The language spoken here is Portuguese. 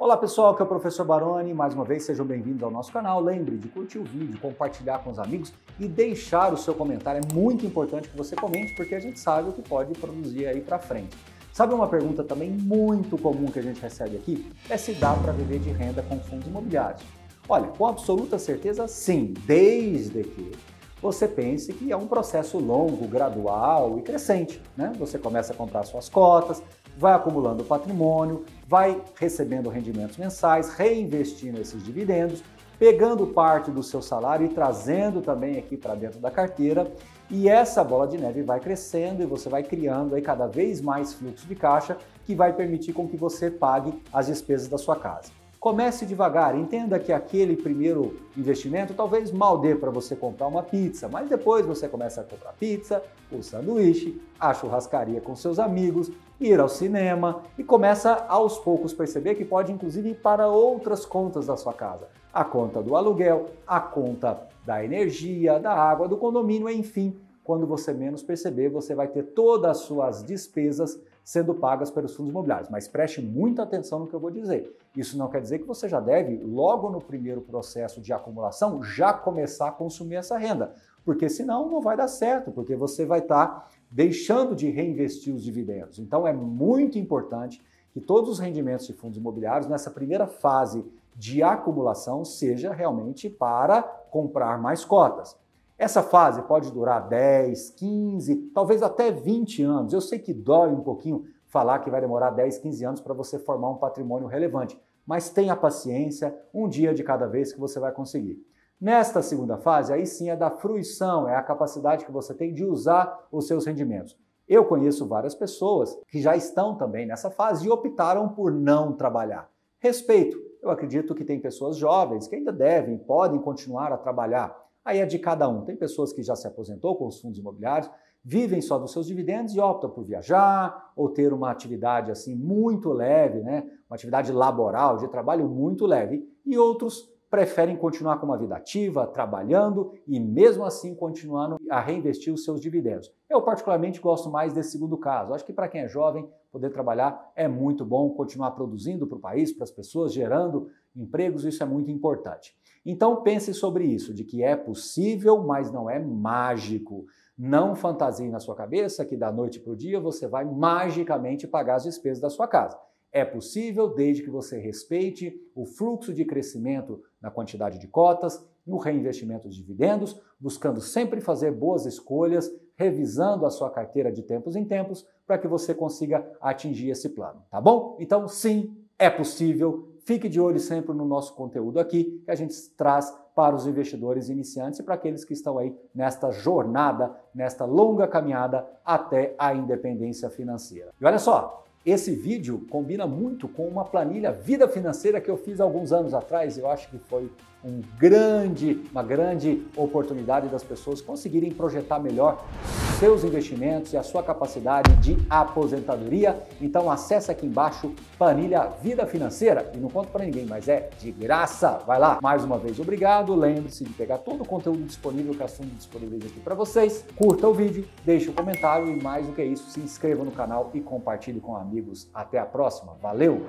Olá pessoal, aqui é o professor Baroni. Mais uma vez, sejam bem-vindos ao nosso canal. Lembre de curtir o vídeo, compartilhar com os amigos e deixar o seu comentário. É muito importante que você comente, porque a gente sabe o que pode produzir aí para frente. Sabe uma pergunta também muito comum que a gente recebe aqui? É se dá para viver de renda com fundos imobiliários. Olha, com absoluta certeza, sim, desde que você pense que é um processo longo, gradual e crescente. Né? Você começa a comprar suas cotas, vai acumulando patrimônio, vai recebendo rendimentos mensais, reinvestindo esses dividendos, pegando parte do seu salário e trazendo também aqui para dentro da carteira. E essa bola de neve vai crescendo e você vai criando aí cada vez mais fluxo de caixa que vai permitir com que você pague as despesas da sua casa. Comece devagar, entenda que aquele primeiro investimento talvez mal dê para você comprar uma pizza, mas depois você começa a comprar pizza, o sanduíche, a churrascaria com seus amigos, ir ao cinema e começa aos poucos perceber que pode inclusive ir para outras contas da sua casa. A conta do aluguel, a conta da energia, da água, do condomínio, enfim. Quando você menos perceber, você vai ter todas as suas despesas sendo pagas pelos fundos imobiliários. Mas preste muita atenção no que eu vou dizer. Isso não quer dizer que você já deve, logo no primeiro processo de acumulação, já começar a consumir essa renda. Porque senão não vai dar certo, porque você vai estar tá deixando de reinvestir os dividendos. Então é muito importante que todos os rendimentos de fundos imobiliários nessa primeira fase de acumulação seja realmente para comprar mais cotas. Essa fase pode durar 10, 15, talvez até 20 anos. Eu sei que dói um pouquinho falar que vai demorar 10, 15 anos para você formar um patrimônio relevante, mas tenha paciência, um dia de cada vez que você vai conseguir. Nesta segunda fase, aí sim é da fruição, é a capacidade que você tem de usar os seus rendimentos. Eu conheço várias pessoas que já estão também nessa fase e optaram por não trabalhar. Respeito. Eu acredito que tem pessoas jovens que ainda devem, podem continuar a trabalhar Aí é de cada um. Tem pessoas que já se aposentou com os fundos imobiliários, vivem só dos seus dividendos e optam por viajar ou ter uma atividade assim muito leve, né? Uma atividade laboral, de trabalho muito leve. E outros preferem continuar com uma vida ativa, trabalhando e mesmo assim continuando a reinvestir os seus dividendos. Eu particularmente gosto mais desse segundo caso. Acho que para quem é jovem, poder trabalhar é muito bom, continuar produzindo para o país, para as pessoas, gerando empregos, isso é muito importante. Então pense sobre isso, de que é possível, mas não é mágico. Não fantasie na sua cabeça que da noite para o dia você vai magicamente pagar as despesas da sua casa. É possível desde que você respeite o fluxo de crescimento na quantidade de cotas, no reinvestimento de dividendos, buscando sempre fazer boas escolhas, revisando a sua carteira de tempos em tempos para que você consiga atingir esse plano, tá bom? Então, sim, é possível, Fique de olho sempre no nosso conteúdo aqui, que a gente traz para os investidores iniciantes e para aqueles que estão aí nesta jornada, nesta longa caminhada até a independência financeira. E olha só, esse vídeo combina muito com uma planilha vida financeira que eu fiz alguns anos atrás. Eu acho que foi um grande, uma grande oportunidade das pessoas conseguirem projetar melhor seus investimentos e a sua capacidade de aposentadoria. Então acesse aqui embaixo planilha Vida Financeira e não conto para ninguém, mas é de graça. Vai lá. Mais uma vez obrigado. Lembre-se de pegar todo o conteúdo disponível que a Sumo disponibiliza aqui para vocês. Curta o vídeo, deixe um comentário e mais do que isso, se inscreva no canal e compartilhe com amigos. Até a próxima. Valeu.